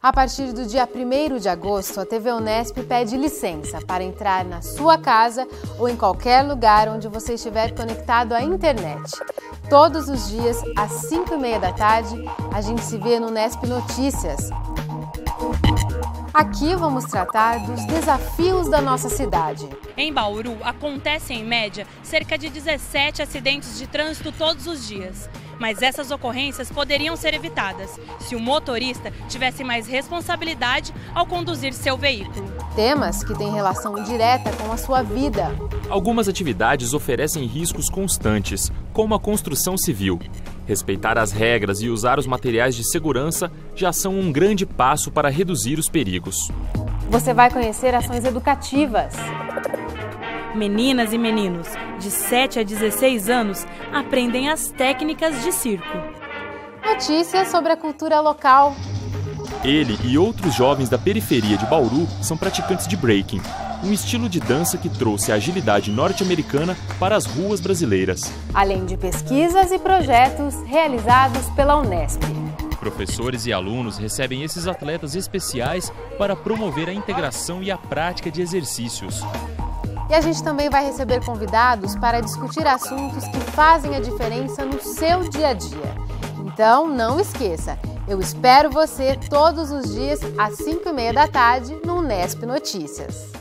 A partir do dia 1 de agosto, a TV Unesp pede licença para entrar na sua casa ou em qualquer lugar onde você estiver conectado à internet. Todos os dias, às 5 e meia da tarde, a gente se vê no Unesp Notícias. Aqui vamos tratar dos desafios da nossa cidade. Em Bauru, acontecem em média cerca de 17 acidentes de trânsito todos os dias. Mas essas ocorrências poderiam ser evitadas se o motorista tivesse mais responsabilidade ao conduzir seu veículo. Temas que têm relação direta com a sua vida. Algumas atividades oferecem riscos constantes, como a construção civil. Respeitar as regras e usar os materiais de segurança já são um grande passo para reduzir os perigos. Você vai conhecer ações educativas. Meninas e meninos de 7 a 16 anos aprendem as técnicas de circo. Notícias sobre a cultura local. Ele e outros jovens da periferia de Bauru são praticantes de breaking, um estilo de dança que trouxe a agilidade norte-americana para as ruas brasileiras. Além de pesquisas e projetos realizados pela Unesp. Professores e alunos recebem esses atletas especiais para promover a integração e a prática de exercícios. E a gente também vai receber convidados para discutir assuntos que fazem a diferença no seu dia a dia. Então, não esqueça, eu espero você todos os dias às 5 e meia da tarde no Unesp Notícias.